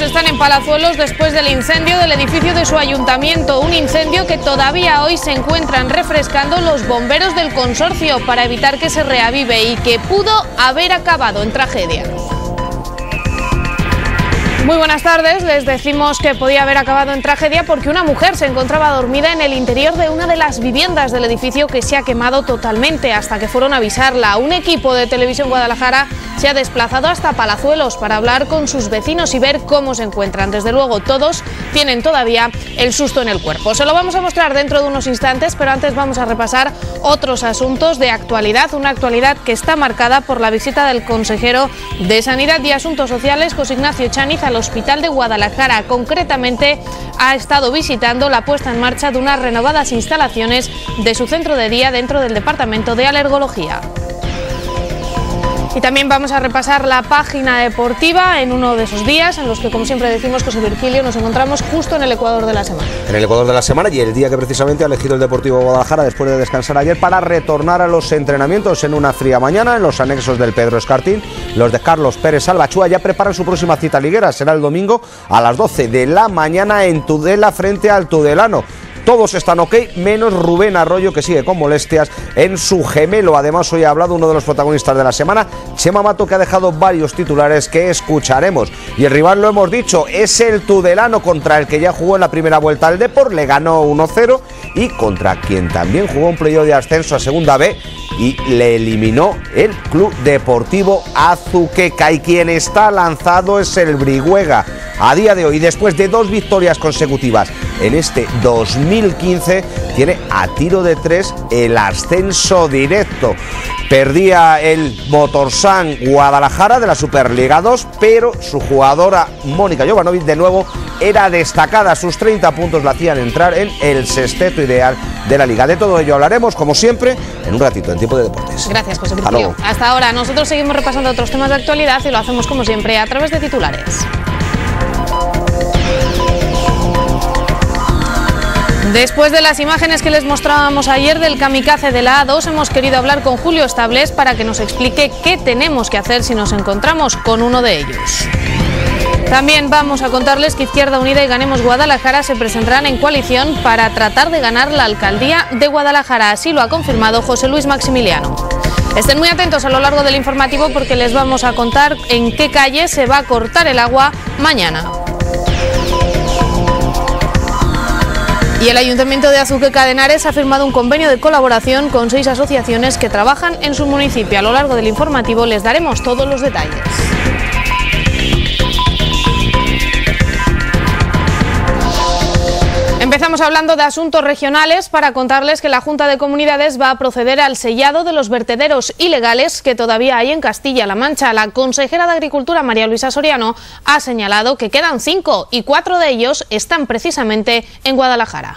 están en Palazuelos después del incendio del edificio de su ayuntamiento, un incendio que todavía hoy se encuentran refrescando los bomberos del consorcio para evitar que se reavive y que pudo haber acabado en tragedia. Muy buenas tardes. Les decimos que podía haber acabado en tragedia porque una mujer se encontraba dormida en el interior de una de las viviendas del edificio que se ha quemado totalmente hasta que fueron a avisarla. Un equipo de Televisión Guadalajara se ha desplazado hasta Palazuelos para hablar con sus vecinos y ver cómo se encuentran. Desde luego, todos tienen todavía el susto en el cuerpo. Se lo vamos a mostrar dentro de unos instantes, pero antes vamos a repasar otros asuntos de actualidad. Una actualidad que está marcada por la visita del consejero de Sanidad y Asuntos Sociales, José Ignacio Chaniz, al Hospital de Guadalajara. Concretamente, ha estado visitando la puesta en marcha de unas renovadas instalaciones de su centro de día dentro del Departamento de Alergología. Y también vamos a repasar la página deportiva en uno de esos días en los que, como siempre decimos, José Virgilio, nos encontramos justo en el Ecuador de la semana. En el Ecuador de la semana y el día que precisamente ha elegido el Deportivo Guadalajara después de descansar ayer para retornar a los entrenamientos en una fría mañana en los anexos del Pedro Escartín. Los de Carlos Pérez Salvachúa ya preparan su próxima cita liguera. Será el domingo a las 12 de la mañana en Tudela frente al Tudelano. Todos están ok, menos Rubén Arroyo, que sigue con molestias en su gemelo. Además, hoy ha hablado uno de los protagonistas de la semana, Chema Mato, que ha dejado varios titulares que escucharemos. Y el rival, lo hemos dicho, es el Tudelano, contra el que ya jugó en la primera vuelta al Deport, le ganó 1-0, y contra quien también jugó un playoff de ascenso a Segunda B y le eliminó el Club Deportivo Azuqueca. Y quien está lanzado es el Briguega. A día de hoy, después de dos victorias consecutivas en este 2015, tiene a tiro de tres el ascenso directo. Perdía el Motorsan Guadalajara de la Superliga 2, pero su jugadora Mónica Jovanovic de nuevo era destacada. Sus 30 puntos la hacían entrar en el sexteto ideal de la liga. De todo ello hablaremos, como siempre, en un ratito tiempo de deportes. Gracias, José luego. Hasta ahora, nosotros seguimos repasando otros temas de actualidad y lo hacemos, como siempre, a través de titulares. Después de las imágenes que les mostrábamos ayer del kamikaze de la A2, hemos querido hablar con Julio Estables para que nos explique qué tenemos que hacer si nos encontramos con uno de ellos. También vamos a contarles que Izquierda Unida y Ganemos Guadalajara se presentarán en coalición para tratar de ganar la alcaldía de Guadalajara. Así lo ha confirmado José Luis Maximiliano. Estén muy atentos a lo largo del informativo porque les vamos a contar en qué calle se va a cortar el agua mañana. Y el Ayuntamiento de Azuqueca de ha firmado un convenio de colaboración con seis asociaciones que trabajan en su municipio. A lo largo del informativo les daremos todos los detalles. Empezamos hablando de asuntos regionales para contarles que la Junta de Comunidades va a proceder al sellado de los vertederos ilegales que todavía hay en Castilla-La Mancha. La consejera de Agricultura, María Luisa Soriano, ha señalado que quedan cinco y cuatro de ellos están precisamente en Guadalajara.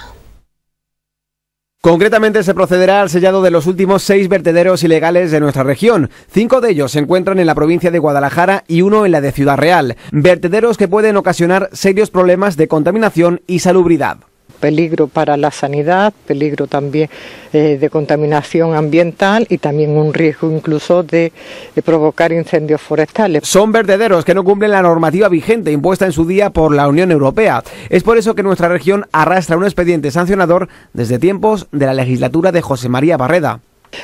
Concretamente se procederá al sellado de los últimos seis vertederos ilegales de nuestra región. Cinco de ellos se encuentran en la provincia de Guadalajara y uno en la de Ciudad Real. Vertederos que pueden ocasionar serios problemas de contaminación y salubridad peligro para la sanidad, peligro también eh, de contaminación ambiental y también un riesgo incluso de, de, provocar incendios forestales. Son vertederos que no cumplen la normativa vigente impuesta en su día por la Unión Europea. Es por eso que nuestra región arrastra un expediente sancionador desde tiempos de la legislatura de José María Barreda.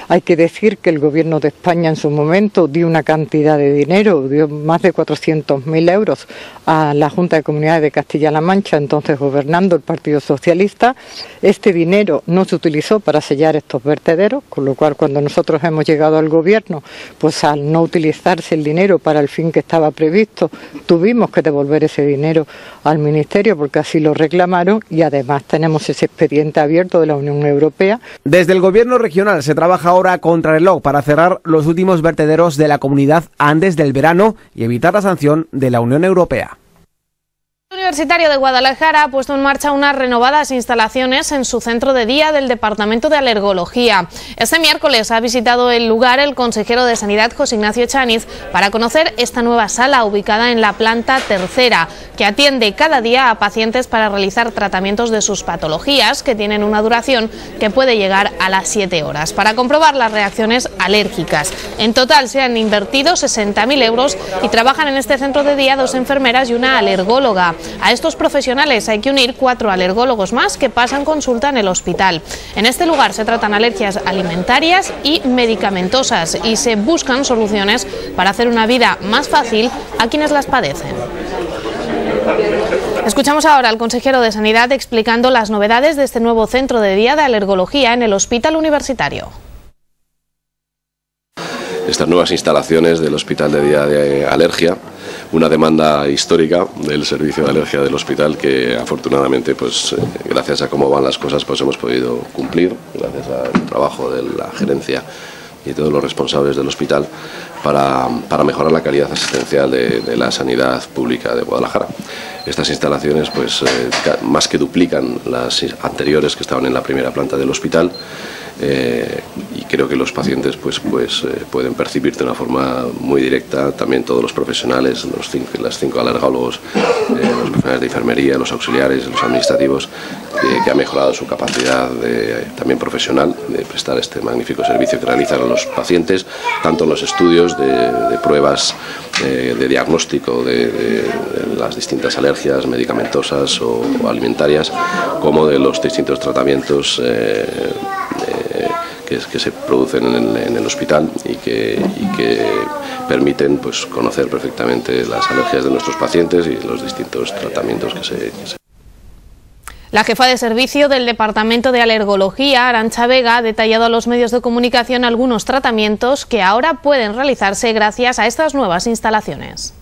Hay que decir que el gobierno de España en su momento dio una cantidad de dinero, dio más de 400.000 euros a la Junta de Comunidades de Castilla-La Mancha, entonces gobernando el Partido Socialista. Este dinero no se utilizó para sellar estos vertederos, con lo cual cuando nosotros hemos llegado al gobierno, pues al no utilizarse el dinero para el fin que estaba previsto, tuvimos que devolver ese dinero al Ministerio porque así lo reclamaron y además tenemos ese expediente abierto de la Unión Europea. Desde el gobierno regional se trabaja ahora contra reloj para cerrar los últimos vertederos de la comunidad antes del verano y evitar la sanción de la Unión Europea. Universitario de Guadalajara ha puesto en marcha unas renovadas instalaciones en su centro de día del Departamento de Alergología. Este miércoles ha visitado el lugar el consejero de Sanidad José Ignacio Chaniz para conocer esta nueva sala ubicada en la planta tercera, que atiende cada día a pacientes para realizar tratamientos de sus patologías que tienen una duración que puede llegar a las 7 horas, para comprobar las reacciones alérgicas. En total se han invertido 60.000 euros y trabajan en este centro de día dos enfermeras y una alergóloga. A estos profesionales hay que unir cuatro alergólogos más que pasan consulta en el hospital. En este lugar se tratan alergias alimentarias y medicamentosas y se buscan soluciones para hacer una vida más fácil a quienes las padecen. Escuchamos ahora al consejero de Sanidad explicando las novedades de este nuevo centro de día de alergología en el Hospital Universitario estas nuevas instalaciones del Hospital de Día de Alergia, una demanda histórica del servicio de alergia del hospital que afortunadamente, pues eh, gracias a cómo van las cosas, pues hemos podido cumplir, gracias al trabajo de la gerencia y todos los responsables del hospital para, mejorar la calidad asistencial de, la sanidad pública de Guadalajara. Estas instalaciones, pues, eh, más que duplican las anteriores que estaban en la primera planta del hospital, eh, y creo que los pacientes pues, pues, eh, pueden percibir de una forma muy directa, también todos los profesionales, los cinco, los cinco alergólogos, eh, los profesionales de enfermería, los auxiliares, los administrativos, que ha mejorado su capacidad también profesional de prestar este magnífico servicio que realizan a los pacientes, tanto en los estudios de, pruebas de diagnóstico de, las distintas alergias medicamentosas o, alimentarias, como de los distintos tratamientos que, se producen en el, hospital y que, permiten pues, conocer perfectamente las alergias de nuestros pacientes y los distintos tratamientos que se, La jefa de servicio del Departamento de Alergología, Arancha Vega, ha detallado a los medios de comunicación algunos tratamientos que ahora pueden realizarse gracias a estas nuevas instalaciones.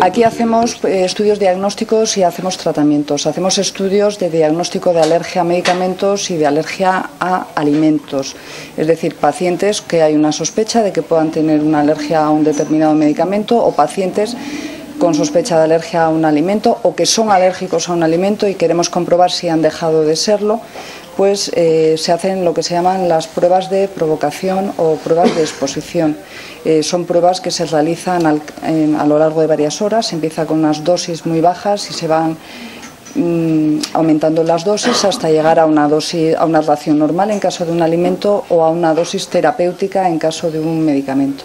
Aquí hacemos eh, estudios diagnósticos y hacemos tratamientos. Hacemos estudios de diagnóstico de alergia a medicamentos y de alergia a alimentos. Es decir, pacientes que hay una sospecha de que puedan tener una alergia a un determinado medicamento o pacientes con sospecha de alergia a un alimento o que son alérgicos a un alimento y queremos comprobar si han dejado de serlo pues eh, se hacen lo que se llaman las pruebas de provocación o pruebas de exposición. Eh, son pruebas que se realizan a lo largo de varias horas, se empieza con unas dosis muy bajas y se van mm, aumentando las dosis hasta llegar a una, dosis, a una ración normal en caso de un alimento o a una dosis terapéutica en caso de un medicamento.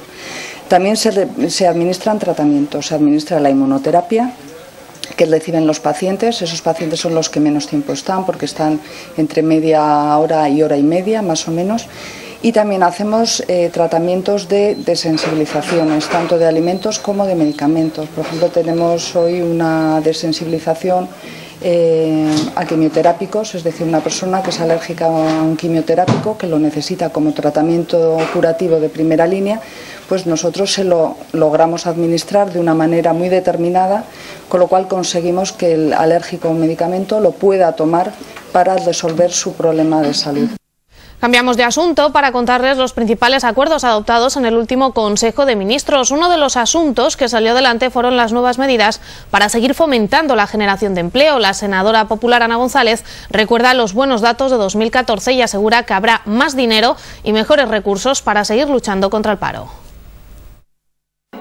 También se, se administran tratamientos, se administra la inmunoterapia, que reciben los pacientes. Esos pacientes son los que menos tiempo están porque están entre media hora y hora y media más o menos. Y también hacemos eh, tratamientos de desensibilizaciones, tanto de alimentos como de medicamentos. Por ejemplo, tenemos hoy una desensibilización eh, a quimioterápicos, es decir, una persona que es alérgica a un quimioterápico que lo necesita como tratamiento curativo de primera línea, pues nosotros se lo logramos administrar de una manera muy determinada, con lo cual conseguimos que el alérgico a un medicamento lo pueda tomar para resolver su problema de salud. Cambiamos de asunto para contarles los principales acuerdos adoptados en el último Consejo de Ministros. Uno de los asuntos que salió adelante fueron las nuevas medidas para seguir fomentando la generación de empleo. La senadora popular Ana González recuerda los buenos datos de 2014 y asegura que habrá más dinero y mejores recursos para seguir luchando contra el paro.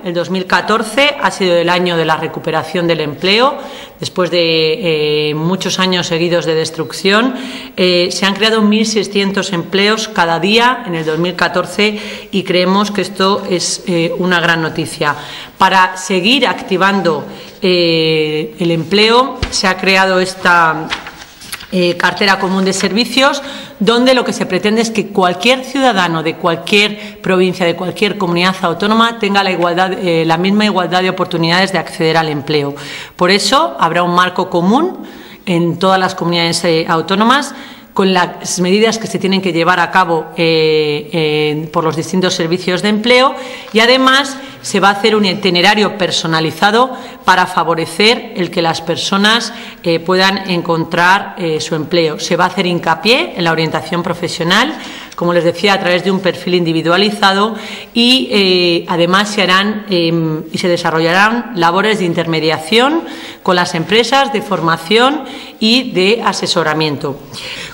El 2014 ha sido el año de la recuperación del empleo. Después de eh, muchos años seguidos de destrucción, eh, se han creado 1.600 empleos cada día en el 2014 y creemos que esto es eh, una gran noticia. Para seguir activando el empleo, se ha creado esta cartera común de servicios, donde lo que se pretende es que cualquier ciudadano de cualquier provincia, de cualquier comunidad autónoma, tenga la, igualdad, eh, la misma igualdad de oportunidades de acceder al empleo. Por eso habrá un marco común en todas las comunidades eh, autónomas con las medidas que se tienen que llevar a cabo por los distintos servicios de empleo y además se va a hacer un itinerario personalizado para favorecer el que las personas eh, puedan encontrar eh, su empleo. Se va a hacer hincapié en la orientación profesional, como les decía, a través de un perfil individualizado y eh, además se harán em, y se desarrollarán labores de intermediación con las empresas, de formación y de asesoramiento.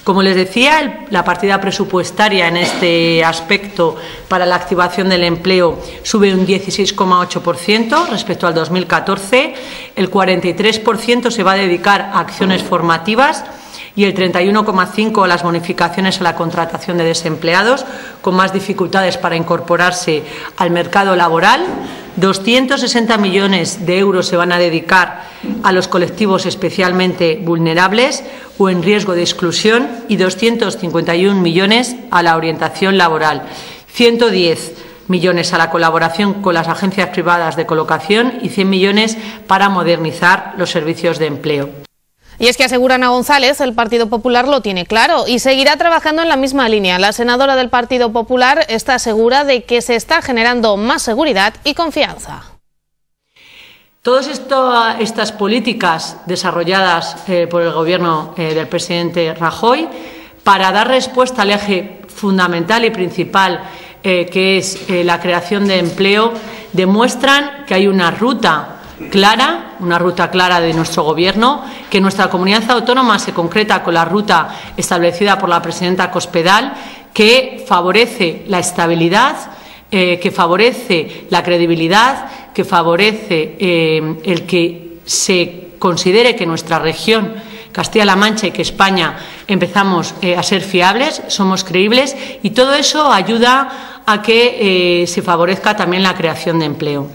Como les decía, la partida presupuestaria en este aspecto para la activación del empleo sube un 16,8% respecto al 2014. El 43% se va a dedicar a acciones formativas y el 31,5% a las bonificaciones a la contratación de desempleados con más dificultades para incorporarse al mercado laboral. 260 millones de euros se van a dedicar a los colectivos especialmente vulnerables o en riesgo de exclusión y 251 millones a la orientación laboral. 110 millones a la colaboración con las agencias privadas de colocación y 100 millones para modernizar los servicios de empleo. Y es que aseguran a González, el Partido Popular lo tiene claro y seguirá trabajando en la misma línea. La senadora del Partido Popular está segura de que se está generando más seguridad y confianza. Todas estas políticas desarrolladas eh, por el Gobierno eh, del presidente Rajoy para dar respuesta al eje fundamental y principal eh, que es la creación de empleo demuestran que hay una ruta clara, una ruta clara de nuestro Gobierno, que nuestra comunidad autónoma se concreta con la ruta establecida por la presidenta Cospedal, que favorece la estabilidad, eh, que favorece la credibilidad, que favorece eh, el que se considere que nuestra región Castilla-La Mancha y que España empezamos eh, a ser fiables, somos creíbles y todo eso ayuda a que se favorezca también la creación de empleo.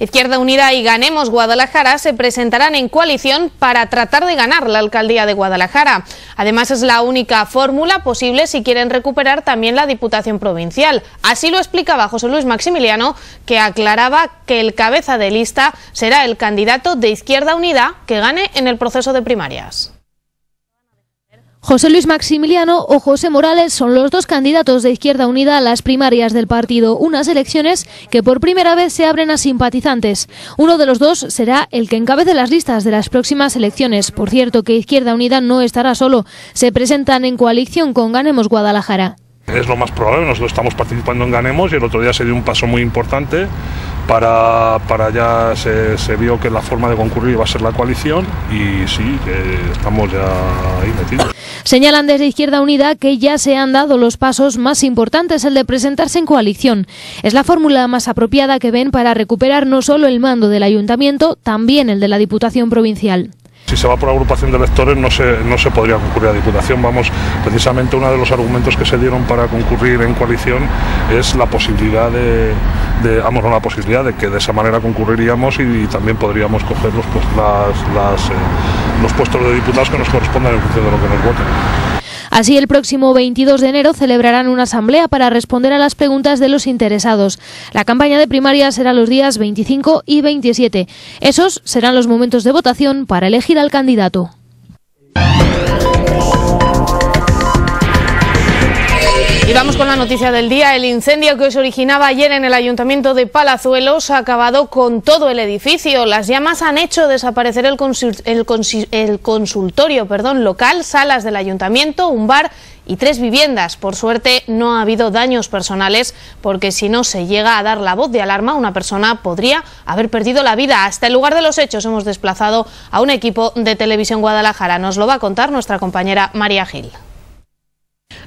Izquierda Unida y Ganemos Guadalajara se presentarán en coalición para tratar de ganar la alcaldía de Guadalajara. Además es la única fórmula posible si quieren recuperar también la Diputación Provincial. Así lo explicaba José Luis Maximiliano, que aclaraba que el cabeza de lista será el candidato de Izquierda Unida que gane en el proceso de primarias. José Luis Maximiliano o José Morales son los dos candidatos de Izquierda Unida a las primarias del partido, unas elecciones que por primera vez se abren a simpatizantes. Uno de los dos será el que encabece las listas de las próximas elecciones. Por cierto, que Izquierda Unida no estará solo, se presentan en coalición con Ganemos Guadalajara. Es lo más probable, nosotros estamos participando en Ganemos y el otro día se dio un paso muy importante para, para ya se, se, vio que la forma de concurrir iba a ser la coalición y sí, que estamos ya ahí metidos. Señalan desde Izquierda Unida que ya se han dado los pasos más importantes, el de presentarse en coalición. Es la fórmula más apropiada que ven para recuperar no solo el mando del ayuntamiento, también el de la Diputación Provincial. Si se va por agrupación de electores no se, no se podría concurrir a Diputación. Vamos, precisamente uno de los argumentos que se dieron para concurrir en coalición es la posibilidad de, vamos, no la posibilidad de que de esa manera concurriríamos y, también podríamos coger los, pues, las, eh, los puestos de diputados que nos correspondan en función de lo que nos voten. Así, el próximo 22 de enero celebrarán una asamblea para responder a las preguntas de los interesados. La campaña de primaria será los días 25 y 27. Esos serán los momentos de votación para elegir al candidato. Y vamos con la noticia del día. El incendio que se originaba ayer en el ayuntamiento de Palazuelos ha acabado con todo el edificio. Las llamas han hecho desaparecer el, el consultorio perdón, local, salas del ayuntamiento, un bar y tres viviendas. Por suerte no ha habido daños personales porque si no se llega a dar la voz de alarma una persona podría haber perdido la vida. Hasta el lugar de los hechos hemos desplazado a un equipo de Televisión Guadalajara. Nos lo va a contar nuestra compañera María Gil.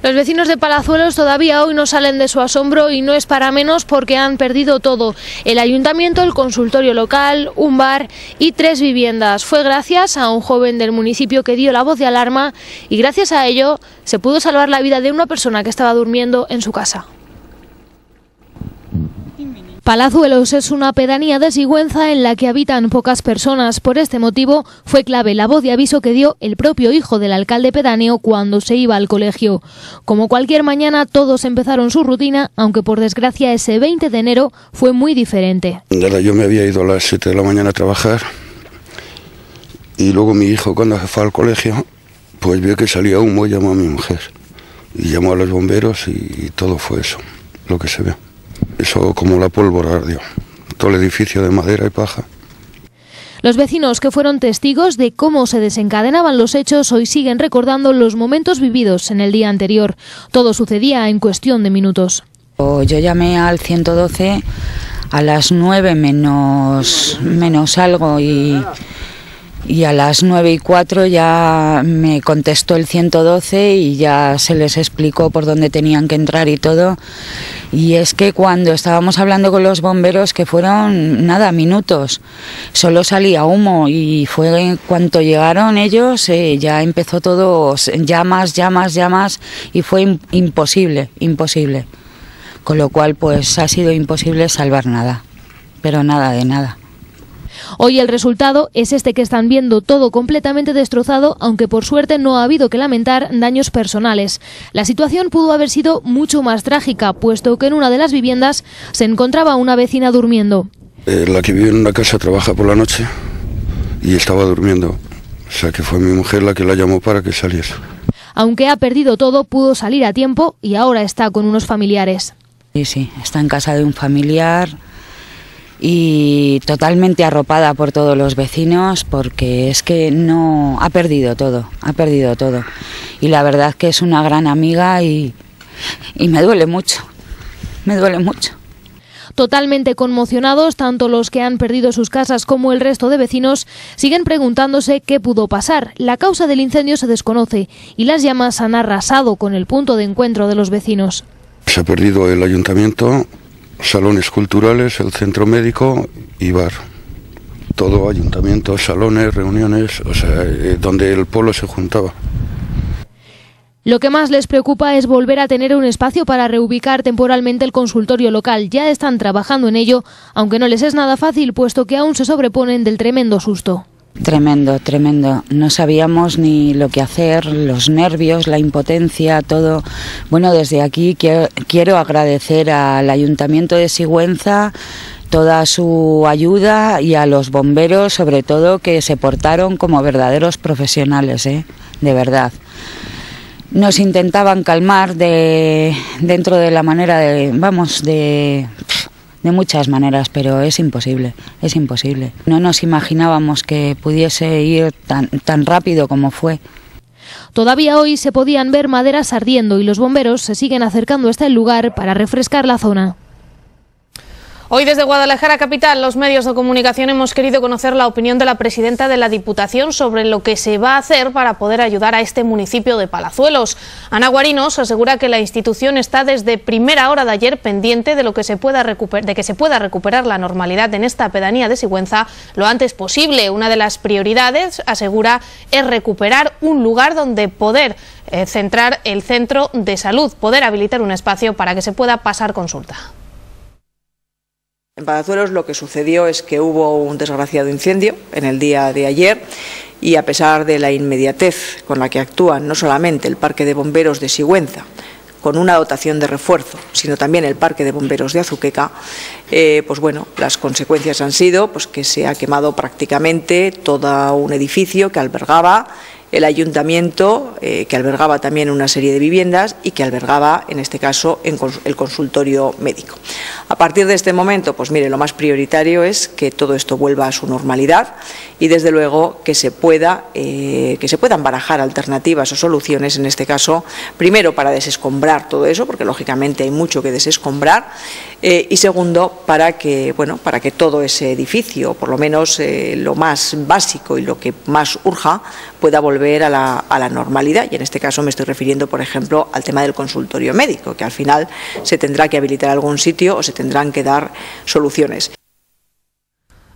Los vecinos de Palazuelos todavía hoy no salen de su asombro y no es para menos porque han perdido todo. El ayuntamiento, el consultorio local, un bar y tres viviendas. Fue gracias a un joven del municipio que dio la voz de alarma y gracias a ello se pudo salvar la vida de una persona que estaba durmiendo en su casa. Palazuelos es una pedanía de Sigüenza en la que habitan pocas personas. Por este motivo fue clave la voz de aviso que dio el propio hijo del alcalde pedáneo cuando se iba al colegio. Como cualquier mañana, todos empezaron su rutina, aunque por desgracia ese 20 de enero fue muy diferente. Yo me había ido a las 7 de la mañana a trabajar y luego mi hijo cuando se fue al colegio, pues vio que salía humo y llamó a mi mujer. Y llamó a los bomberos y todo fue eso, lo que se ve. Eso como la pólvora ardió, todo el edificio de madera y paja. Los vecinos que fueron testigos de cómo se desencadenaban los hechos hoy siguen recordando los momentos vividos en el día anterior. Todo sucedía en cuestión de minutos. Yo llamé al 112 a las 9 menos, menos algo y y a las 9 y 4 ya me contestó el 112 y ya se les explicó por dónde tenían que entrar y todo. Y es que cuando estábamos hablando con los bomberos, que fueron nada, minutos, solo salía humo y fue cuando llegaron ellos, eh, ya empezó todo, llamas, llamas, llamas y fue imposible, imposible. Con lo cual pues ha sido imposible salvar nada, pero nada de nada. Hoy el resultado es este que están viendo todo completamente destrozado, aunque por suerte no ha habido que lamentar daños personales. La situación pudo haber sido mucho más trágica, puesto que en una de las viviendas se encontraba una vecina durmiendo. Eh, la que vive en una casa trabaja por la noche y estaba durmiendo. O sea que fue mi mujer la que la llamó para que saliese. Aunque ha perdido todo, pudo salir a tiempo y ahora está con unos familiares. Sí, sí, está en casa de un familiar y totalmente arropada por todos los vecinos porque es que no ha perdido todo, ha perdido todo. Y la verdad que es una gran amiga y, y me duele mucho, me duele mucho. Totalmente conmocionados, tanto los que han perdido sus casas como el resto de vecinos siguen preguntándose qué pudo pasar. La causa del incendio se desconoce y las llamas han arrasado con el punto de encuentro de los vecinos. Se ha perdido el ayuntamiento, salones culturales, el centro médico y bar. Todo ayuntamientos, salones, reuniones, o sea, eh, donde el pueblo se juntaba. Lo que más les preocupa es volver a tener un espacio para reubicar temporalmente el consultorio local. Ya están trabajando en ello, aunque no les es nada fácil, puesto que aún se sobreponen del tremendo susto. Tremendo, tremendo. No sabíamos ni lo que hacer, los nervios, la impotencia, todo. Bueno, desde aquí quiero, agradecer al Ayuntamiento de Sigüenza toda su ayuda y a los bomberos, sobre todo, que se portaron como verdaderos profesionales, ¿eh? de verdad. Nos intentaban calmar de, dentro de la manera de, vamos, de de muchas maneras, pero es imposible, es imposible. No nos imaginábamos que pudiese ir tan, tan rápido como fue. Todavía hoy se podían ver maderas ardiendo y los bomberos se siguen acercando hasta el lugar para refrescar la zona. Hoy desde Guadalajara Capital, los medios de comunicación hemos querido conocer la opinión de la presidenta de la Diputación sobre lo que se va a hacer para poder ayudar a este municipio de Palazuelos. Ana Guarinos asegura que la institución está desde primera hora de ayer pendiente de, lo que se pueda de que se pueda recuperar la normalidad en esta pedanía de Sigüenza lo antes posible. Una de las prioridades, asegura, es recuperar un lugar donde poder eh, centrar el centro de salud, poder habilitar un espacio para que se pueda pasar consulta. En Palazuelos lo que sucedió es que hubo un desgraciado incendio en el día de ayer y a pesar de la inmediatez con la que actúan no solamente el Parque de Bomberos de Sigüenza, con una dotación de refuerzo, sino también el Parque de Bomberos de Azuqueca, eh, pues bueno, las consecuencias han sido pues, que se ha quemado prácticamente todo un edificio que albergaba el ayuntamiento, eh, que albergaba también una serie de viviendas y que albergaba, en este caso, el consultorio médico. A partir de este momento, pues mire, lo más prioritario es que todo esto vuelva a su normalidad y, desde luego, que se, pueda, eh, que se puedan barajar alternativas o soluciones, en este caso, primero para desescombrar todo eso, porque lógicamente hay mucho que desescombrar, eh, y segundo, para que, bueno, para que todo ese edificio, por lo menos lo más básico y lo que más urja, pueda volver a la, normalidad. Y en este caso me estoy refiriendo, por ejemplo, al tema del consultorio médico, que al final se tendrá que habilitar algún sitio o se tendrán que dar soluciones.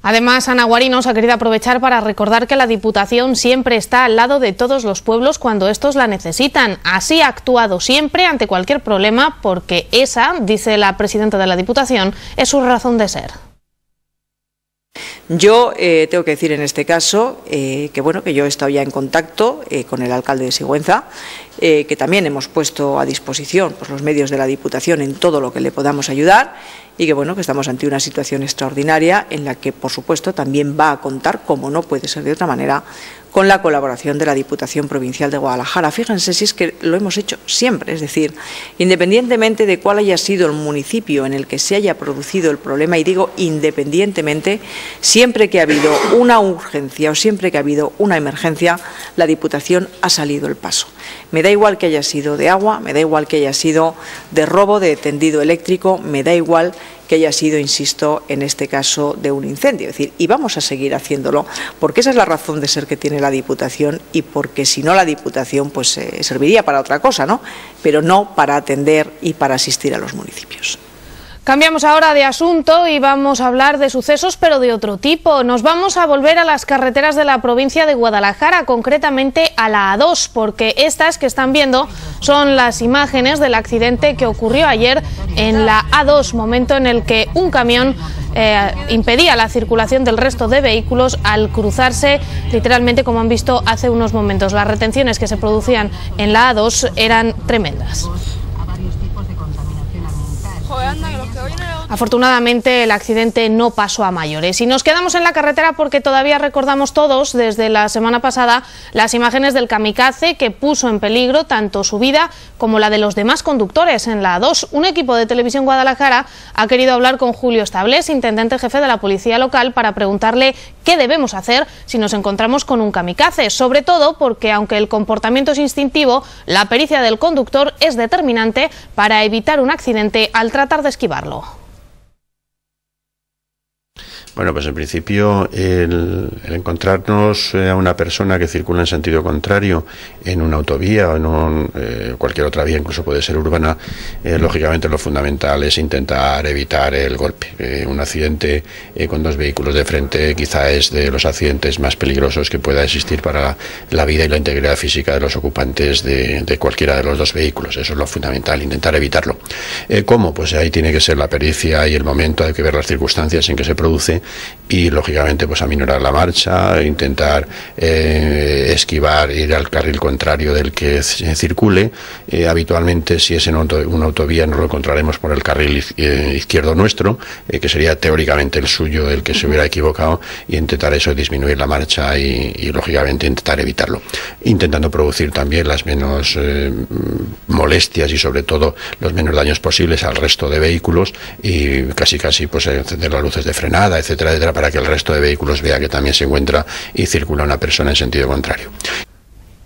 Además, Ana Guarinos ha querido aprovechar para recordar que la Diputación siempre está al lado de todos los pueblos cuando estos la necesitan. Así ha actuado siempre ante cualquier problema porque esa, dice la presidenta de la Diputación, es su razón de ser. Yo eh, tengo que decir en este caso eh, que bueno que yo he estado ya en contacto eh, con el alcalde de Sigüenza, que también hemos puesto a disposición pues, los medios de la Diputación en todo lo que le podamos ayudar y que bueno que estamos ante una situación extraordinaria en la que por supuesto también va a contar, como no puede ser de otra manera, con la colaboración de la Diputación Provincial de Guadalajara. Fíjense si es que lo hemos hecho siempre, es decir, independientemente de cuál haya sido el municipio en el que se haya producido el problema, y digo independientemente, siempre que ha habido una urgencia o siempre que ha habido una emergencia, la Diputación ha salido el paso. Me da igual que haya sido de agua, me da igual que haya sido de robo de tendido eléctrico, me da igual que haya sido, insisto, en este caso de un incendio. Es decir, y vamos a seguir haciéndolo, porque esa es la razón de ser que tiene la Diputación y porque si no la Diputación pues eh, serviría para otra cosa, ¿no? Pero no para atender y para asistir a los municipios. Cambiamos ahora de asunto y vamos a hablar de sucesos, pero de otro tipo. Nos vamos a volver a las carreteras de la provincia de Guadalajara, concretamente a la A2, porque estas que están viendo son las imágenes del accidente que ocurrió ayer en la A2, momento en el que un camión eh, impedía la circulación del resto de vehículos al cruzarse literalmente, como han visto hace unos momentos. Las retenciones que se producían en la A2 eran tremendas. 만나 이렇게 어린을 Afortunadamente el accidente no pasó a mayores y nos quedamos en la carretera porque todavía recordamos todos desde la semana pasada las imágenes del kamikaze que puso en peligro tanto su vida como la de los demás conductores en la 2. Un equipo de Televisión Guadalajara ha querido hablar con Julio Estables, intendente jefe de la policía local, para preguntarle qué debemos hacer si nos encontramos con un kamikaze, sobre todo porque aunque el comportamiento es instintivo, la pericia del conductor es determinante para evitar un accidente al tratar de esquivarlo. Bueno, pues en principio el, encontrarnos eh, a una persona que circula en sentido contrario en una autovía o en eh, cualquier otra vía, incluso puede ser urbana, eh, lógicamente lo fundamental es intentar evitar el golpe. un accidente con dos vehículos de frente quizá es de los accidentes más peligrosos que pueda existir para la vida y la integridad física de los ocupantes de, de cualquiera de los dos vehículos. Eso es lo fundamental, intentar evitarlo. ¿Cómo? Pues ahí tiene que ser la pericia y el momento, hay que ver las circunstancias en que se produce y lógicamente pues aminorar la marcha, intentar eh, esquivar, ir al carril contrario del que circule. Eh, habitualmente si es en una autovía nos lo encontraremos por el carril eh, izquierdo nuestro, que sería teóricamente el suyo el que se hubiera equivocado y intentar eso disminuir la marcha y, lógicamente intentar evitarlo. Intentando producir también las menos molestias y sobre todo los menos daños posibles al resto de vehículos y casi casi pues encender las luces de frenada, para que el resto de vehículos vea que también se encuentra y circula una persona en sentido contrario.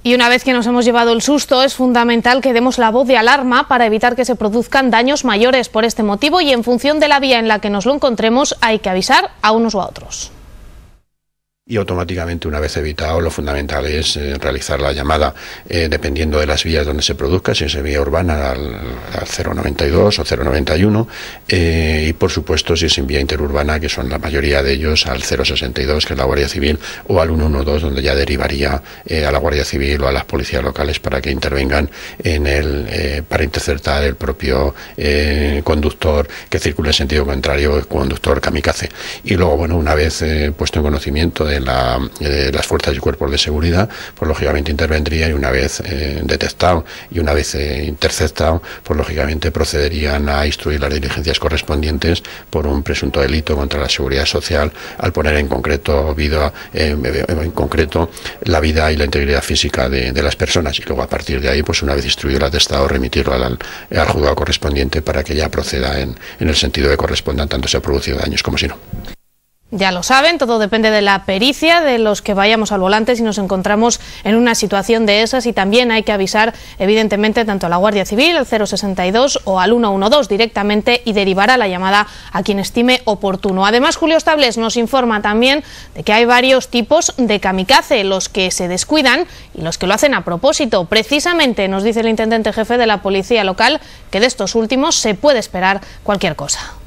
Y una vez que nos hemos llevado el susto, es fundamental que demos la voz de alarma para evitar que se produzcan daños mayores por este motivo y en función de la vía en la que nos lo encontremos hay que avisar a unos o a otros y automáticamente una vez evitado lo fundamental es eh, realizar la llamada eh, dependiendo de las vías donde se produzca, si es vía urbana al, 092 o 091 eh, y por supuesto si es en vía interurbana que son la mayoría de ellos al 062 que es la Guardia Civil o al 112 donde ya derivaría a la Guardia Civil o a las policías locales para que intervengan en el para interceptar el propio conductor que circula en sentido contrario, el conductor kamikaze. Y luego bueno una vez puesto en conocimiento de eh, las fuerzas y cuerpos de seguridad, pues lógicamente intervendría y una vez eh, detectado y una vez eh, interceptado, pues lógicamente procederían a instruir las diligencias correspondientes por un presunto delito contra la seguridad social al poner en concreto vida, en concreto la vida y la integridad física de, las personas y luego a partir de ahí, pues una vez instruido el atestado, remitirlo al, al juzgado correspondiente para que ya proceda en, el sentido que correspondan tanto se ha producido daños como si no. Ya lo saben, todo depende de la pericia de los que vayamos al volante si nos encontramos en una situación de esas y también hay que avisar evidentemente tanto a la Guardia Civil, al 062 o al 112 directamente y derivar a la llamada a quien estime oportuno. Además, Julio Estables nos informa también de que hay varios tipos de kamikaze, los que se descuidan y los que lo hacen a propósito. Precisamente nos dice el intendente jefe de la policía local que de estos últimos se puede esperar cualquier cosa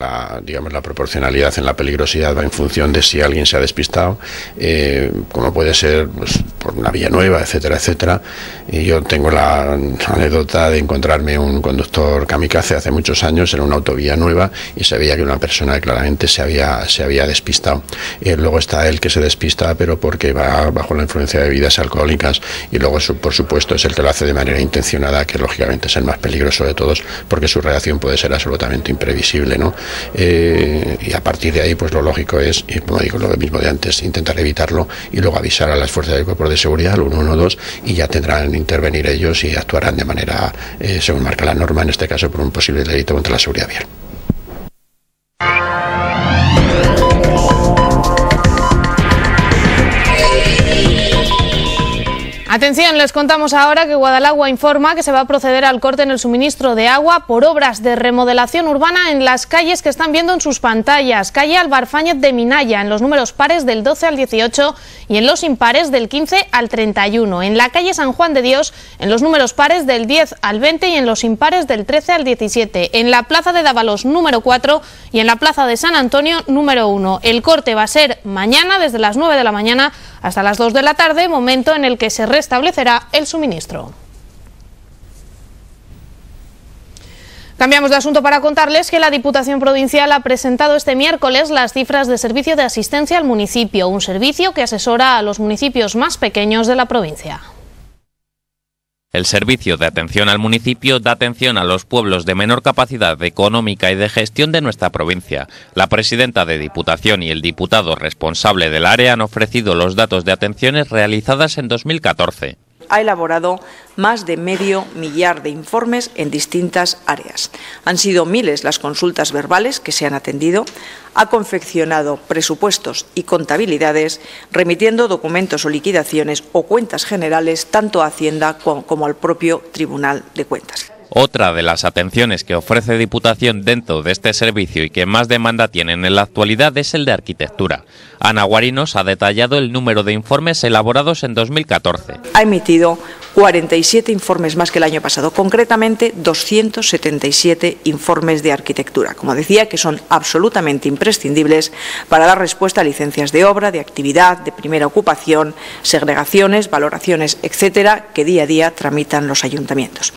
la, digamos, la proporcionalidad en la peligrosidad va en función de si alguien se ha despistado, eh, como puede ser pues, por una vía nueva, etcétera, etcétera. Y yo tengo la anécdota de encontrarme un conductor kamikaze hace muchos años en una autovía nueva y se veía que una persona claramente se había, se había despistado. y luego está el que se despista, pero porque va bajo la influencia de bebidas alcohólicas y luego, por supuesto, es el que lo hace de manera intencionada, que lógicamente es el más peligroso de todos, porque su reacción puede ser absolutamente imprevisible, ¿no? Eh, y a partir de ahí, pues lo lógico es, como digo, lo mismo de antes, intentar evitarlo y luego avisar a las fuerzas del cuerpo de seguridad, al 112, y ya tendrán intervenir ellos y actuarán de manera, eh, según marca la norma, en este caso por un posible delito contra la seguridad vial. Atención, les contamos ahora que Guadalagua informa que se va a proceder al corte en el suministro de agua por obras de remodelación urbana en las calles que están viendo en sus pantallas. Calle Albarfáñez de Minaya, en los números pares del 12 al 18 y en los impares del 15 al 31. En la calle San Juan de Dios, en los números pares del 10 al 20 y en los impares del 13 al 17. En la plaza de Dávalos, número 4 y en la plaza de San Antonio, número 1. El corte va a ser mañana desde las 9 de la mañana hasta las 2 de la tarde, momento en el que se restablecerá el suministro. Cambiamos de asunto para contarles que la Diputación Provincial ha presentado este miércoles las cifras de servicio de asistencia al municipio, un servicio que asesora a los municipios más pequeños de la provincia. El servicio de atención al municipio da atención a los pueblos de menor capacidad económica y de gestión de nuestra provincia. La presidenta de Diputación y el diputado responsable del área han ofrecido los datos de atenciones realizadas en 2014 ha elaborado más de medio millar de informes en distintas áreas. Han sido miles las consultas verbales que se han atendido, ha confeccionado presupuestos y contabilidades, remitiendo documentos o liquidaciones o cuentas generales tanto a Hacienda como al propio Tribunal de Cuentas. Otra de las atenciones que ofrece Diputación dentro de este servicio y que más demanda tienen en la actualidad es el de arquitectura. Ana Guarinos ha detallado el número de informes elaborados en 2014. Ha emitido 47 informes más que el año pasado, concretamente 277 informes de arquitectura, como decía, que son absolutamente imprescindibles para dar respuesta a licencias de obra, de actividad, de primera ocupación, segregaciones, valoraciones, etcétera, que día a día tramitan los ayuntamientos.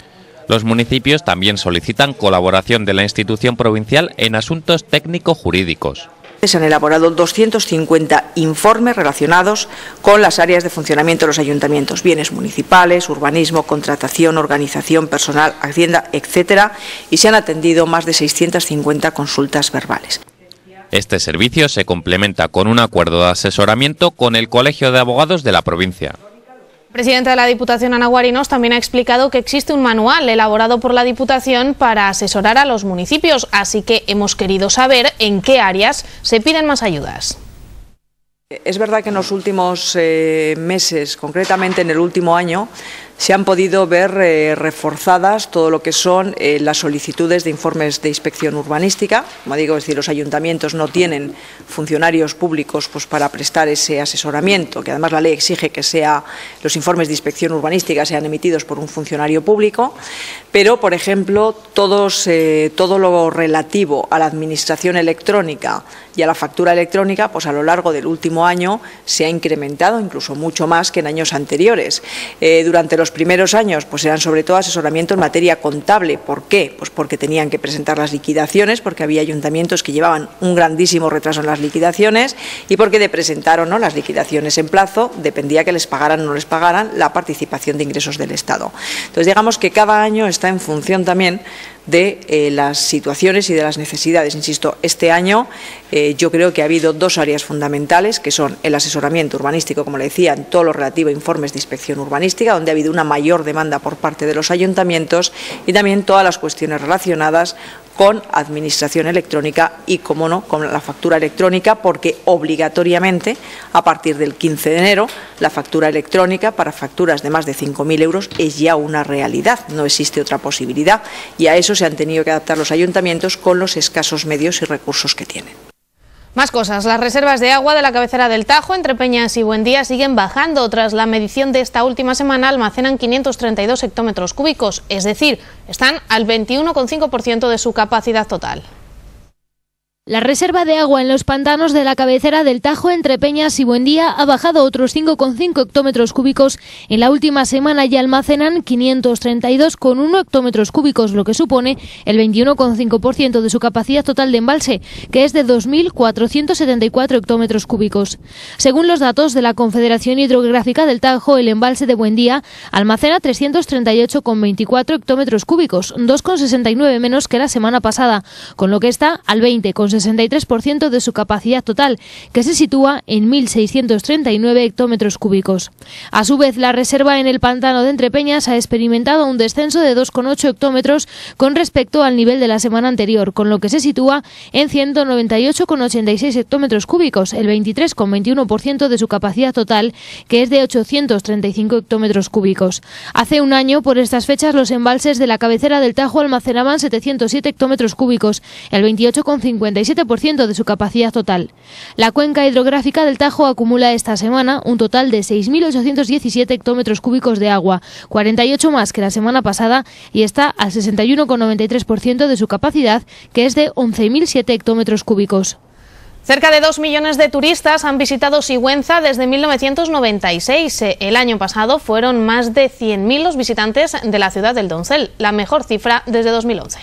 Los municipios también solicitan colaboración de la institución provincial en asuntos técnico-jurídicos. Se han elaborado 250 informes relacionados con las áreas de funcionamiento de los ayuntamientos, bienes municipales, urbanismo, contratación, organización, personal, hacienda, etcétera, y se han atendido más de 650 consultas verbales. Este servicio se complementa con un acuerdo de asesoramiento con el Colegio de Abogados de la provincia. Presidenta de la Diputación, Ana Guarinos, también ha explicado que existe un manual elaborado por la Diputación para asesorar a los municipios, así que hemos querido saber en qué áreas se piden más ayudas. Es verdad que en los últimos eh, meses, concretamente en el último año, se han podido ver eh, reforzadas todo lo que son eh, las solicitudes de informes de inspección urbanística. Como digo, es decir, los ayuntamientos no tienen funcionarios públicos pues, para prestar ese asesoramiento, que además la ley exige que sea, los informes de inspección urbanística sean emitidos por un funcionario público, pero, por ejemplo, todos, eh, todo lo relativo a la administración electrónica y a la factura electrónica, pues a lo largo del último año se ha incrementado, incluso mucho más que en años anteriores. durante los primeros años pues eran sobre todo asesoramiento en materia contable. ¿Por qué? Pues porque tenían que presentar las liquidaciones, porque había ayuntamientos que llevaban un grandísimo retraso en las liquidaciones y porque de presentar o no las liquidaciones en plazo dependía que les pagaran o no les pagaran la participación de ingresos del Estado. Entonces digamos que cada año está en función también de eh, las situaciones y de las necesidades. Insisto, este año eh, yo creo que ha habido dos áreas fundamentales, que son el asesoramiento urbanístico, como le decía, en todo lo relativo a informes de inspección urbanística, donde ha habido una mayor demanda por parte de los ayuntamientos, y también todas las cuestiones relacionadas con administración electrónica y, como no, con la factura electrónica, porque obligatoriamente, a partir del 15 de enero, la factura electrónica para facturas de más de 5.000 euros es ya una realidad, no existe otra posibilidad, y a eso se han tenido que adaptar los ayuntamientos con los escasos medios y recursos que tienen. Más cosas. Las reservas de agua de la cabecera del Tajo entre Peñas y Buendía siguen bajando. Tras la medición de esta última semana almacenan 532 hectómetros cúbicos, es decir, están al 21,5% de su capacidad total. La reserva de agua en los pantanos de la cabecera del Tajo entre Peñas y Buendía ha bajado otros 5,5 hectómetros cúbicos en la última semana y almacenan 532,1 hectómetros cúbicos, lo que supone el 21,5% de su capacidad total de embalse, que es de 2.474 hectómetros cúbicos. Según los datos de la Confederación Hidrográfica del Tajo, el embalse de Buendía almacena 338,24 hectómetros cúbicos, 2,69 menos que la semana pasada, con lo que está al 20,69 63% de su capacidad total, que se sitúa en 1.639 hectómetros cúbicos. A su vez, la reserva en el pantano de Entrepeñas ha experimentado un descenso de 2,8 hectómetros con respecto al nivel de la semana anterior, con lo que se sitúa en 198,86 hectómetros cúbicos, el 23,21% de su capacidad total, que es de 835 hectómetros cúbicos. Hace un año, por estas fechas, los embalses de la cabecera del Tajo almacenaban 707 hectómetros cúbicos, el 28,57% de su capacidad total. La cuenca hidrográfica del Tajo acumula esta semana un total de 6.817 hectómetros cúbicos de agua, 48 más que la semana pasada y está al 61,93% de su capacidad, que es de 11.007 hectómetros cúbicos. Cerca de dos millones de turistas han visitado Sigüenza desde 1996. El año pasado fueron más de 100.000 los visitantes de la ciudad del Doncel, la mejor cifra desde 2011.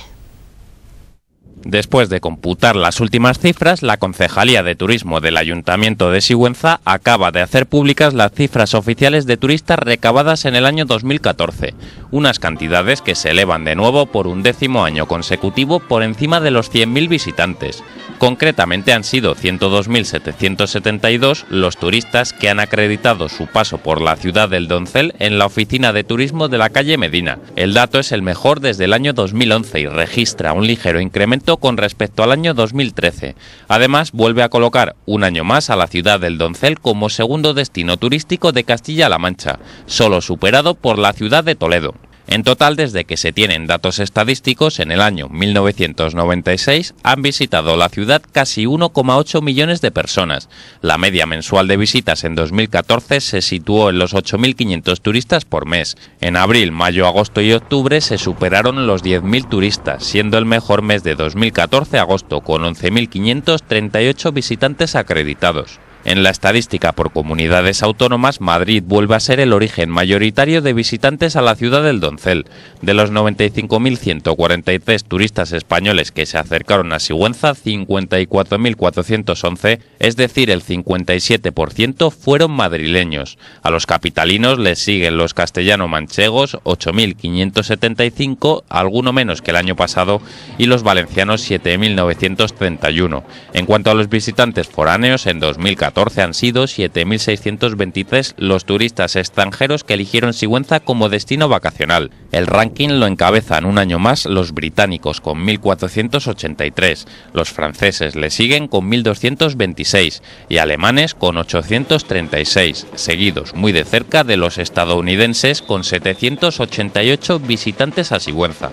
Después de computar las últimas cifras, la Concejalía de Turismo del Ayuntamiento de Sigüenza acaba de hacer públicas las cifras oficiales de turistas recabadas en el año 2014, unas cantidades que se elevan de nuevo por un décimo año consecutivo por encima de los 100.000 visitantes. Concretamente han sido 102.772 los turistas que han acreditado su paso por la ciudad del Doncel en la oficina de turismo de la calle Medina. El dato es el mejor desde el año 2011 y registra un ligero incremento con respecto al año 2013. Además, vuelve a colocar un año más a la ciudad del Doncel como segundo destino turístico de Castilla-La Mancha, solo superado por la ciudad de Toledo. En total, desde que se tienen datos estadísticos, en el año 1996 han visitado la ciudad casi 1,8 millones de personas. La media mensual de visitas en 2014 se situó en los 8.500 turistas por mes. En abril, mayo, agosto y octubre se superaron los 10.000 turistas, siendo el mejor mes de 2014 agosto, con 11.538 visitantes acreditados. En la estadística por comunidades autónomas, Madrid vuelve a ser el origen mayoritario de visitantes a la ciudad del Doncel. De los 95.143 turistas españoles que se acercaron a Sigüenza, 54.411, es decir, el 57% fueron madrileños. A los capitalinos les siguen los castellano-manchegos, 8.575, alguno menos que el año pasado, y los valencianos, 7.931. En cuanto a los visitantes foráneos, en 2014, han sido 7.623 los turistas extranjeros que eligieron Sigüenza como destino vacacional. El ranking lo encabezan un año más los británicos con 1.483, los franceses le siguen con 1.226 y alemanes con 836, seguidos muy de cerca de los estadounidenses con 788 visitantes a Sigüenza.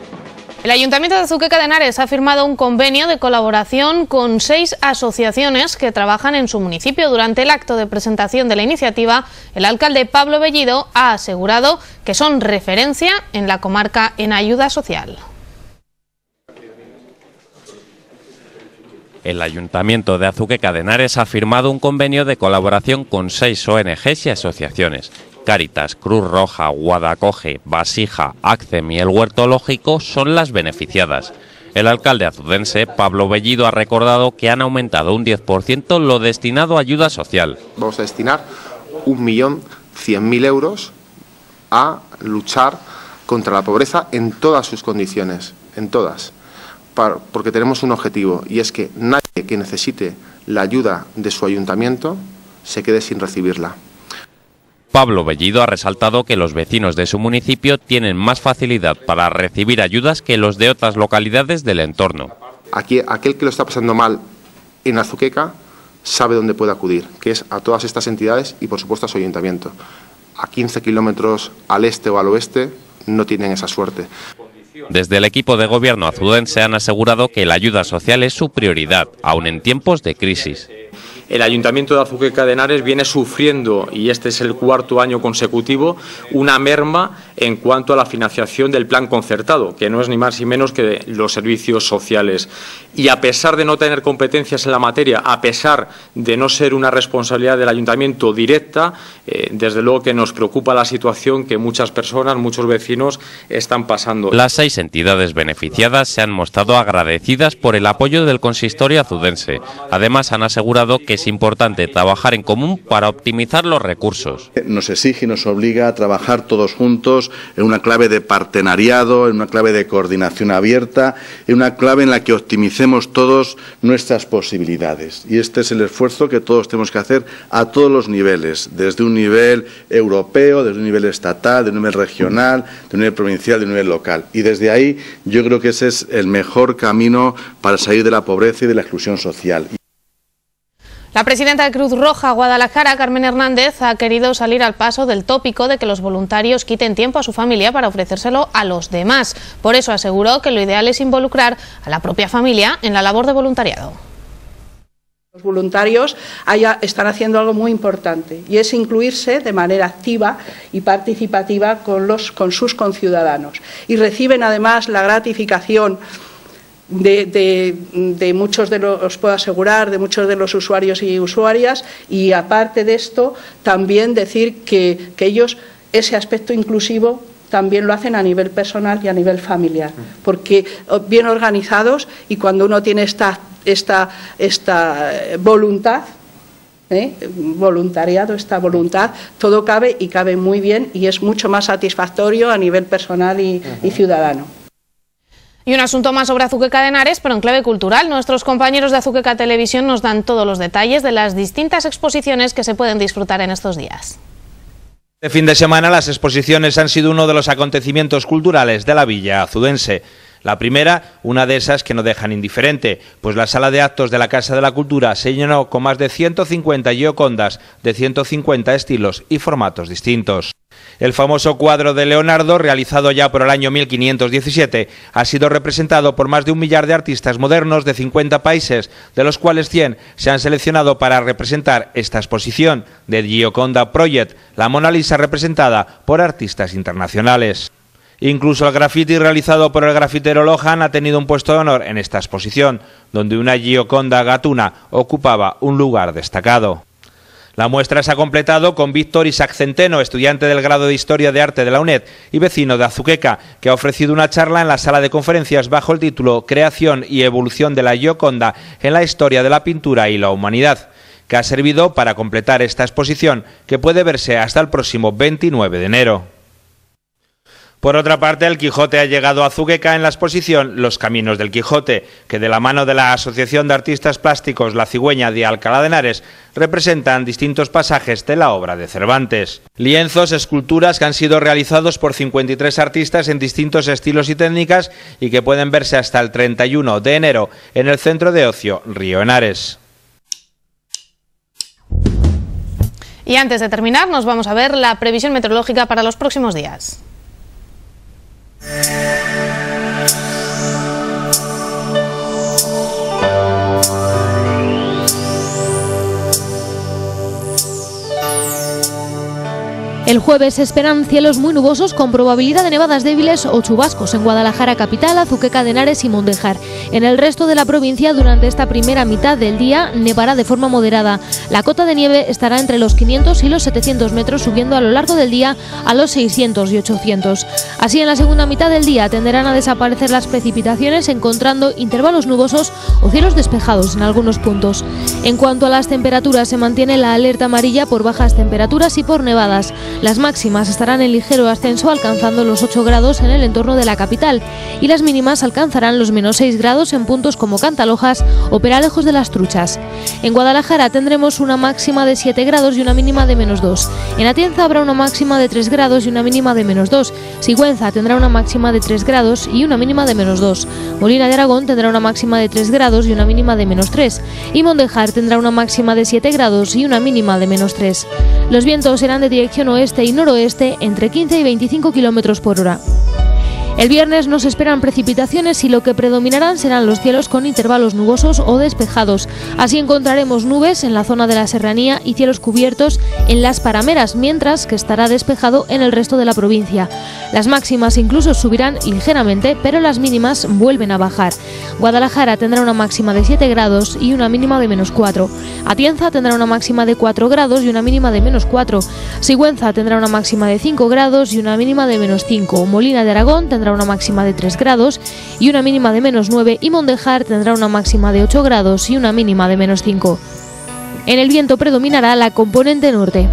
El Ayuntamiento de Azuqueca de Henares ha firmado un convenio de colaboración con seis asociaciones que trabajan en su municipio. Durante el acto de presentación de la iniciativa, el alcalde Pablo Bellido ha asegurado que son referencia en la comarca en ayuda social. El Ayuntamiento de Azuqueca de Henares ha firmado un convenio de colaboración con seis ONGs y asociaciones Cáritas, Cruz Roja, Guadacoge, Vasija, Accem y el Huerto Lógico son las beneficiadas. El alcalde azudense, Pablo Bellido, ha recordado que han aumentado un 10% lo destinado a ayuda social. Vamos a destinar 1.100.000 euros a luchar contra la pobreza en todas sus condiciones, en todas, porque tenemos un objetivo y es que nadie que necesite la ayuda de su ayuntamiento se quede sin recibirla. Pablo Bellido ha resaltado que los vecinos de su municipio tienen más facilidad para recibir ayudas que los de otras localidades del entorno. Aquí, aquel que lo está pasando mal en Azuqueca sabe dónde puede acudir, que es a todas estas entidades y por supuesto a su ayuntamiento. A 15 kilómetros al este o al oeste no tienen esa suerte. Desde el equipo de gobierno azudense han asegurado que la ayuda social es su prioridad, aun en tiempos de crisis el Ayuntamiento de Azuqueca de Henares viene sufriendo, y este es el cuarto año consecutivo, una merma en cuanto a la financiación del plan concertado, que no es ni más ni menos que los servicios sociales. Y a pesar de no tener competencias en la materia, a pesar de no ser una responsabilidad del Ayuntamiento directa, eh, desde luego que nos preocupa la situación que muchas personas, muchos vecinos están pasando. Las seis entidades beneficiadas se han mostrado agradecidas por el apoyo del consistorio azudense. Además, han asegurado que es importante trabajar en común para optimizar los recursos. Nos exige y nos obliga a trabajar todos juntos en una clave de partenariado, en una clave de coordinación abierta, en una clave en la que optimicemos todos nuestras posibilidades. Y este es el esfuerzo que todos tenemos que hacer a todos los niveles, desde un nivel europeo, desde un nivel estatal, de un nivel regional, de un nivel provincial, de un nivel local. Y desde ahí yo creo que ese es el mejor camino para salir de la pobreza y de la exclusión social. La presidenta de Cruz Roja Guadalajara, Carmen Hernández, ha querido salir al paso del tópico de que los voluntarios quiten tiempo a su familia para ofrecérselo a los demás. Por eso aseguró que lo ideal es involucrar a la propia familia en la labor de voluntariado. Los voluntarios están haciendo algo muy importante y es incluirse de manera activa y participativa con, con sus conciudadanos. Y reciben además la gratificación de, muchos de los, os puedo asegurar, de muchos de los usuarios y usuarias y aparte de esto, también decir que, ellos ese aspecto inclusivo también lo hacen a nivel personal y a nivel familiar, porque bien organizados y cuando uno tiene esta, esta, esta eh, voluntad, ¿eh? voluntariado, esta voluntad, todo cabe y cabe muy bien y es mucho más satisfactorio a nivel personal y ciudadano. Y un asunto más sobre Azuqueca de Henares, pero en clave cultural. Nuestros compañeros de Azuqueca Televisión nos dan todos los detalles de las distintas exposiciones que se pueden disfrutar en estos días. Este fin de semana las exposiciones han sido uno de los acontecimientos culturales de la villa azudense. La primera, una de esas que no dejan indiferente, pues la sala de actos de la Casa de la Cultura se llenó con más de 150 geocondas de 150 estilos y formatos distintos. El famoso cuadro de Leonardo, realizado ya por el año 1517, ha sido representado por más de un millar de artistas modernos de 50 países, de los cuales 100 se han seleccionado para representar esta exposición de Gioconda Project, la Mona Lisa representada por artistas internacionales. Incluso el graffiti realizado por el grafitero Lohan ha tenido un puesto de honor en esta exposición, donde una Gioconda gatuna ocupaba un lugar destacado. La muestra se ha completado con Víctor Isaac Centeno, estudiante del grado de Historia de Arte de la UNED y vecino de Azuqueca, que ha ofrecido una charla en la sala de conferencias bajo el título Creación y evolución de la Gioconda en la historia de la pintura y la humanidad que ha servido para completar esta exposición que puede verse hasta el próximo 29 de enero. Por otra parte, el Quijote ha llegado a Zugueca en la exposición Los Caminos del Quijote, que de la mano de la Asociación de Artistas Plásticos La Cigüeña de Alcalá de Henares representan distintos pasajes de la obra de Cervantes. Lienzos, esculturas que han sido realizados por 53 artistas en distintos estilos y técnicas y que pueden verse hasta el 31 de enero en el Centro de Ocio Río Henares. Y antes de terminar, nos vamos a ver la previsión meteorológica para los próximos días. Música El jueves esperan cielos muy nubosos con probabilidad de nevadas débiles o chubascos en Guadalajara capital, Azuqueca de Henares y Mondejar. En el resto de la provincia durante esta primera mitad del día nevará de forma moderada. La cota de nieve estará entre los 500 y los 700 metros subiendo a lo largo del día a los 600 y 800. Así en la segunda mitad del día tenderán a desaparecer las precipitaciones encontrando intervalos nubosos o cielos despejados en algunos puntos. En cuanto a las temperaturas se mantiene la alerta amarilla por bajas temperaturas y por nevadas. Las máximas estarán en ligero ascenso alcanzando los 8 grados en el entorno de la capital y las mínimas alcanzarán los menos 6 grados en puntos como Cantalojas o Peralejos de las Truchas. En Guadalajara tendremos una máxima de 7 grados y una mínima de menos 2. En Atienza habrá una máxima de 3 grados y una mínima de menos 2. Sigüenza tendrá una máxima de 3 grados y una mínima de menos 2. Molina de Aragón tendrá una máxima de 3 grados y una mínima de menos 3. Y Mondejar tendrá una máxima de 7 grados y una mínima de menos 3. Los vientos serán de dirección oeste y noroeste entre 15 y 25 km por hora. El viernes nos esperan precipitaciones y lo que predominarán serán los cielos con intervalos nubosos o despejados. Así encontraremos nubes en la zona de la serranía y cielos cubiertos en las parameras, mientras que estará despejado en el resto de la provincia. Las máximas incluso subirán ligeramente, pero las mínimas vuelven a bajar. Guadalajara tendrá una máxima de 7 grados y una mínima de menos 4. Atienza tendrá una máxima de 4 grados y una mínima de menos 4. Sigüenza tendrá una máxima de 5 grados y una mínima de menos 5. Molina de Aragón una máxima de 3 grados y una mínima de menos 9 y Mondejar tendrá una máxima de 8 grados y una mínima de menos 5. En el viento predominará la componente norte.